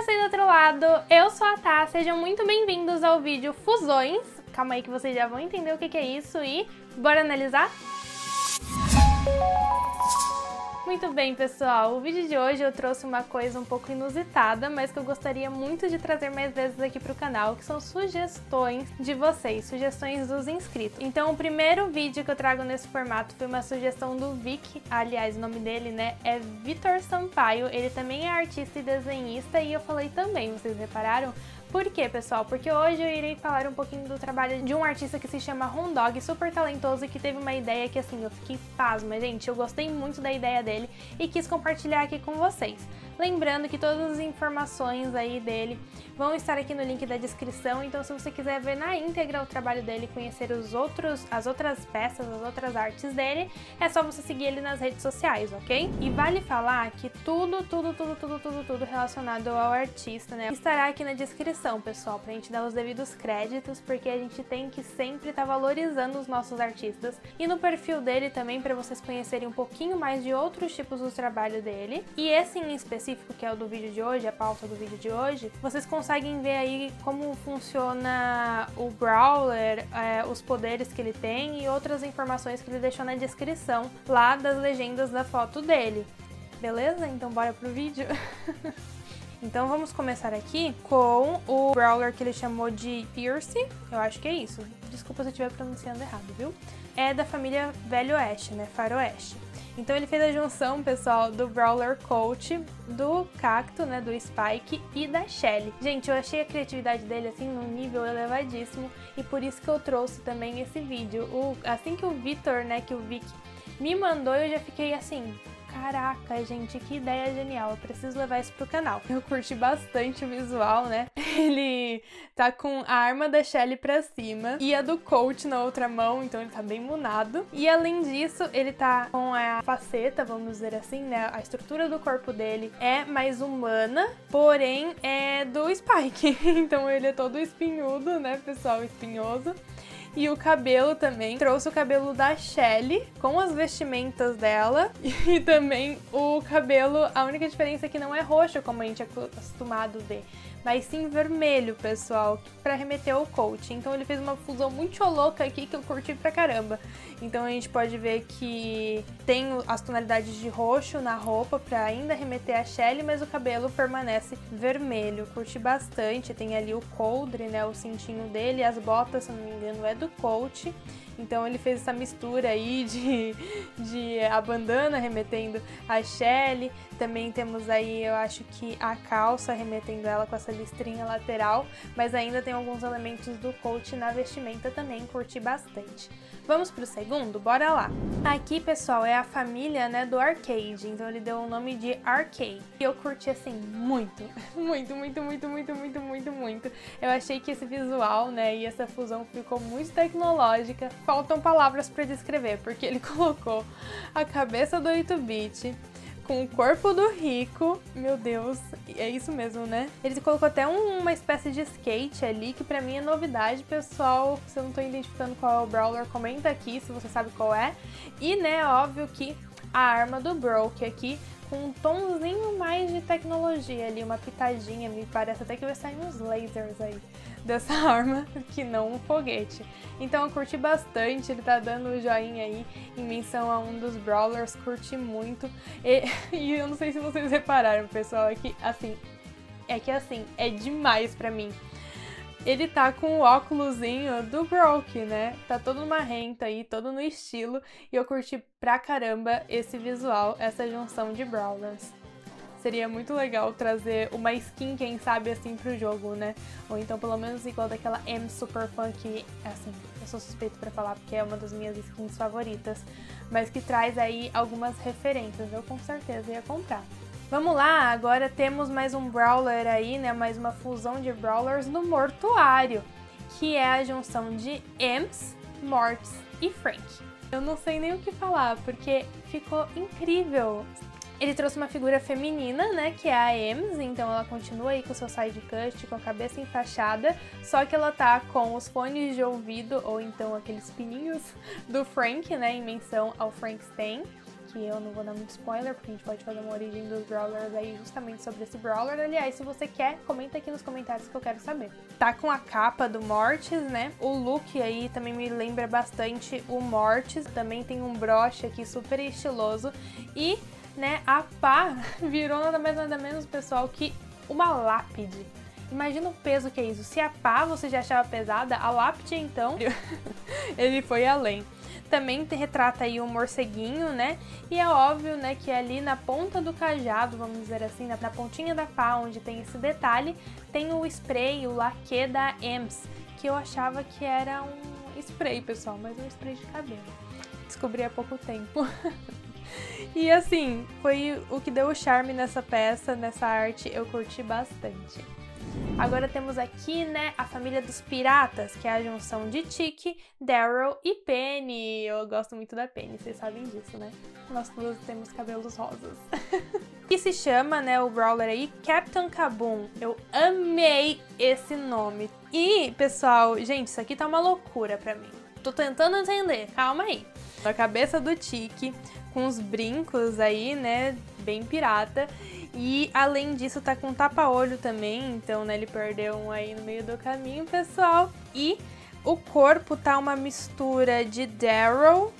você do outro lado, eu sou a Tá, sejam muito bem-vindos ao vídeo Fusões. Calma aí que vocês já vão entender o que, que é isso e bora analisar? Muito bem, pessoal. O vídeo de hoje eu trouxe uma coisa um pouco inusitada, mas que eu gostaria muito de trazer mais vezes aqui pro canal, que são sugestões de vocês, sugestões dos inscritos. Então, o primeiro vídeo que eu trago nesse formato foi uma sugestão do Vic, aliás, o nome dele, né, é Vitor Sampaio. Ele também é artista e desenhista e eu falei também, vocês repararam? Por quê, pessoal? Porque hoje eu irei falar um pouquinho do trabalho de um artista que se chama Rondog, super talentoso e que teve uma ideia que assim, eu fiquei pasma, gente, eu gostei muito da ideia dele e quis compartilhar aqui com vocês. Lembrando que todas as informações aí dele vão estar aqui no link da descrição, então se você quiser ver na íntegra o trabalho dele, conhecer os outros, as outras peças, as outras artes dele, é só você seguir ele nas redes sociais, ok? E vale falar que tudo, tudo, tudo, tudo, tudo, tudo relacionado ao artista, né, estará aqui na descrição, pessoal, pra gente dar os devidos créditos, porque a gente tem que sempre estar tá valorizando os nossos artistas. E no perfil dele também, para vocês conhecerem um pouquinho mais de outros tipos do trabalho dele. E esse em específico específico que é o do vídeo de hoje, a pauta do vídeo de hoje, vocês conseguem ver aí como funciona o Brawler, é, os poderes que ele tem e outras informações que ele deixou na descrição lá das legendas da foto dele. Beleza? Então bora pro vídeo? Então vamos começar aqui com o Brawler que ele chamou de Fierce, eu acho que é isso. Desculpa se eu estiver pronunciando errado, viu? É da família Velho Oeste, né? Faroeste. Então ele fez a junção, pessoal, do Brawler Coach, do Cacto, né, do Spike e da Shelly. Gente, eu achei a criatividade dele assim num nível elevadíssimo e por isso que eu trouxe também esse vídeo. O, assim que o Vitor, né, que o Vic me mandou, eu já fiquei assim, Caraca, gente, que ideia genial. Eu preciso levar isso pro canal. Eu curti bastante o visual, né? Ele tá com a arma da Shelly pra cima e a do Coach na outra mão, então ele tá bem munado. E além disso, ele tá com a faceta, vamos dizer assim, né? A estrutura do corpo dele é mais humana, porém é do Spike. Então ele é todo espinhudo, né, pessoal? Espinhoso. E o cabelo também. Trouxe o cabelo da Shelly com as vestimentas dela. E também o cabelo, a única diferença é que não é roxo, como a gente é acostumado ver mas sim vermelho, pessoal, para remeter ao coach. Então ele fez uma fusão muito louca aqui que eu curti pra caramba. Então a gente pode ver que tem as tonalidades de roxo na roupa para ainda remeter a Shelly, mas o cabelo permanece vermelho. Curti bastante, tem ali o coldre, né, o cintinho dele, as botas, se não me engano, é do coach. Então ele fez essa mistura aí de, de a bandana remetendo a Shelly. Também temos aí, eu acho que a calça remetendo ela com essa listrinha lateral. Mas ainda tem alguns elementos do coach na vestimenta também, curti bastante. Vamos pro segundo? Bora lá! Aqui, pessoal, é a família, né, do Arcade, então ele deu o nome de Arcade. E eu curti, assim, muito, muito, muito, muito, muito, muito, muito, muito. Eu achei que esse visual, né, e essa fusão ficou muito tecnológica. Faltam palavras para descrever, porque ele colocou a cabeça do 8-bit, com o corpo do Rico. Meu Deus, é isso mesmo, né? Ele colocou até um, uma espécie de skate ali, que pra mim é novidade, pessoal. Se eu não tô identificando qual é o Brawler, comenta aqui se você sabe qual é. E, né, óbvio que a arma do Broke aqui, com um tomzinho mais de tecnologia ali, uma pitadinha, me parece até que vai sair uns lasers aí dessa arma que não um foguete. Então eu curti bastante, ele tá dando o um joinha aí em menção a um dos Brawlers, curti muito. E, e, eu não sei se vocês repararam, pessoal, é que assim, é que assim, é demais pra mim. Ele tá com o óculosinho do Broke, né? Tá todo numa renta aí, todo no estilo. E eu curti pra caramba esse visual, essa junção de Brawlers seria muito legal trazer uma skin, quem sabe, assim, pro jogo, né? Ou então pelo menos igual daquela M Super Fun que, assim, eu sou suspeito para falar porque é uma das minhas skins favoritas, mas que traz aí algumas referências, eu com certeza ia comprar. Vamos lá, agora temos mais um Brawler aí, né? Mais uma fusão de Brawlers no Mortuário, que é a junção de Ems, Morts e Frank. Eu não sei nem o que falar, porque ficou incrível. Ele trouxe uma figura feminina, né, que é a Ems, então ela continua aí com seu side cut, com a cabeça enfaixada, só que ela tá com os fones de ouvido, ou então aqueles pininhos do Frank, né, em menção ao Frankenstein que eu não vou dar muito spoiler, porque a gente pode fazer uma origem dos Brawlers aí justamente sobre esse Brawler. Aliás, se você quer, comenta aqui nos comentários que eu quero saber. Tá com a capa do Mortis, né? O look aí também me lembra bastante o Mortis. Também tem um broche aqui super estiloso. E, né, a pá virou nada mais nada menos, pessoal, que uma lápide. Imagina o peso que é isso. Se a pá você já achava pesada, a lápide então, ele foi além. Também retrata aí um morceguinho, né? E é óbvio, né, que ali na ponta do cajado, vamos dizer assim, na, na pontinha da pá, onde tem esse detalhe, tem o spray, o laque da EMS, que eu achava que era um spray, pessoal, mas é um spray de cabelo. Descobri há pouco tempo. e assim, foi o que deu o charme nessa peça, nessa arte, eu curti bastante. Agora temos aqui, né, a família dos piratas, que é a junção de Tiki, Daryl e Penny. Eu gosto muito da Penny, vocês sabem disso, né? Nós duas temos cabelos rosas. que se chama, né, o Brawler aí, Captain Kaboom. Eu amei esse nome. E, pessoal, gente, isso aqui tá uma loucura pra mim. Tô tentando entender, calma aí. Na cabeça do Tiki, com os brincos aí, né, bem pirata. E além disso, tá com tapa-olho também, então né, ele perdeu um aí no meio do caminho, pessoal. E o corpo tá uma mistura de Daryl,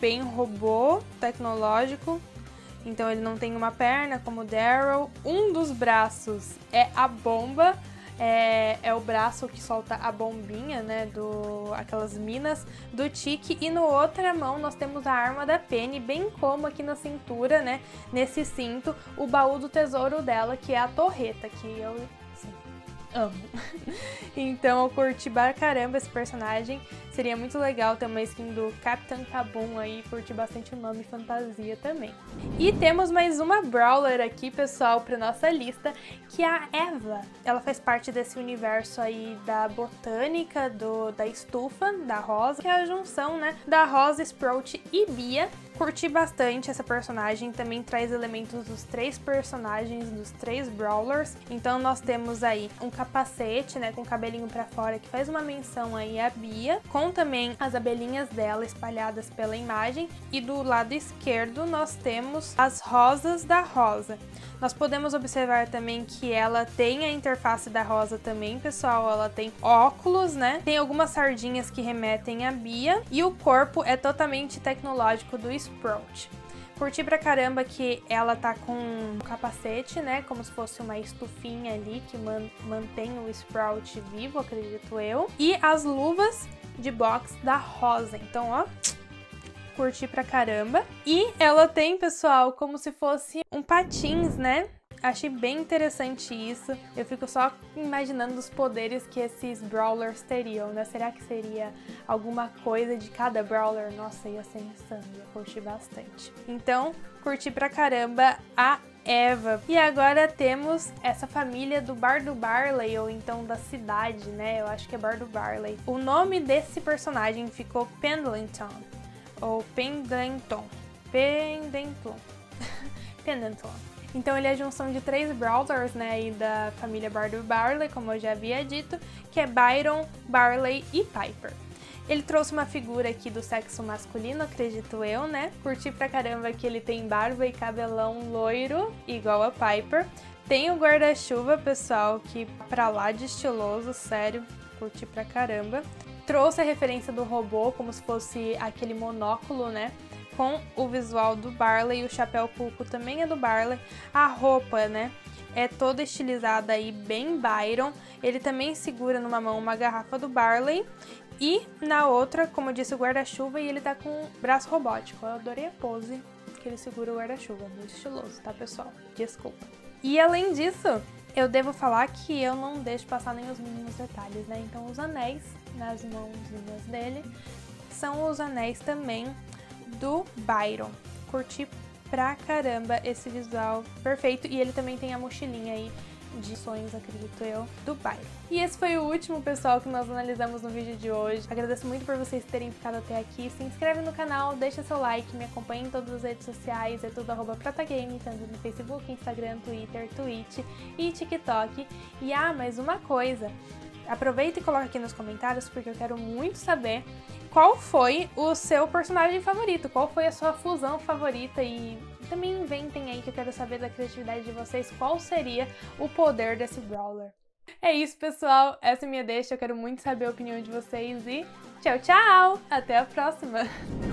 bem robô, tecnológico. Então ele não tem uma perna como Daryl. Um dos braços é a bomba, é, é, o braço que solta a bombinha, né, do aquelas minas do Tiki e no outra mão nós temos a arma da Penny, bem como aqui na cintura, né, nesse cinto, o baú do tesouro dela, que é a torreta, que eu amo. então eu curti pra caramba esse personagem. Seria muito legal ter uma skin do Captain Kabum aí, curti bastante o nome fantasia também. E temos mais uma Brawler aqui, pessoal, pra nossa lista, que é a Eva. Ela faz parte desse universo aí da botânica, do, da estufa, da Rosa, que é a junção, né, da Rosa, Sprout e Bia. Curti bastante essa personagem, também traz elementos dos três personagens, dos três Brawlers. Então nós temos aí um capacete, né, com o cabelinho para fora, que faz uma menção aí à Bia, com também as abelhinhas dela espalhadas pela imagem. E do lado esquerdo nós temos as rosas da rosa. Nós podemos observar também que ela tem a interface da rosa também, pessoal. Ela tem óculos, né? Tem algumas sardinhas que remetem à Bia. E o corpo é totalmente tecnológico do Sprout. Curti pra caramba que ela tá com um capacete, né? Como se fosse uma estufinha ali que man mantém o Sprout vivo, acredito eu. E as luvas de box da Rosa. Então, ó, curti pra caramba. E ela tem, pessoal, como se fosse um patins, né? Achei bem interessante isso. Eu fico só imaginando os poderes que esses brawlers teriam, né? Será que seria alguma coisa de cada brawler? Nossa, ia ser insano, ia curtir bastante. Então, curti pra caramba a Eva. E agora temos essa família do Bar do Barley, ou então da cidade, né? Eu acho que é Bar do Barley. O nome desse personagem ficou Pendleton, ou Pendleton. Pendleton. Pendleton. Então ele é a junção de três Brawlers, né, da família Bardo Barley, como eu já havia dito, que é Byron, Barley e Piper. Ele trouxe uma figura aqui do sexo masculino, acredito eu, né? Curti pra caramba que ele tem barba e cabelão loiro, igual a Piper. Tem o guarda-chuva, pessoal, que pra lá de estiloso, sério, curti pra caramba. Trouxe a referência do robô, como se fosse aquele monóculo, né? Com o visual do Barley, o chapéu cuco também é do Barley, a roupa, né? É toda estilizada aí, bem Byron. Ele também segura numa mão uma garrafa do Barley e na outra, como disse, o guarda-chuva e ele tá com o braço robótico. Eu adorei a pose que ele segura o guarda-chuva, muito estiloso, tá pessoal? Desculpa. E além disso, eu devo falar que eu não deixo passar nem os mínimos detalhes, né? Então os anéis nas mãozinhas dele são os anéis também do Byron. Curti pra caramba esse visual perfeito e ele também tem a mochilinha aí de sonhos, acredito eu, do Byron. E esse foi o último, pessoal, que nós analisamos no vídeo de hoje. Agradeço muito por vocês terem ficado até aqui. Se inscreve no canal, deixa seu like, me acompanhe em todas as redes sociais, é tudo arroba Protagame, tanto no Facebook, Instagram, Twitter, Twitch e TikTok. E ah, mais uma coisa, aproveita e coloca aqui nos comentários porque eu quero muito saber qual foi o seu personagem favorito, qual foi a sua fusão favorita e também inventem aí que eu quero saber da criatividade de vocês qual seria o poder desse Brawler. É isso, pessoal. Essa é minha deixa. Eu quero muito saber a opinião de vocês e tchau, tchau! Até a próxima!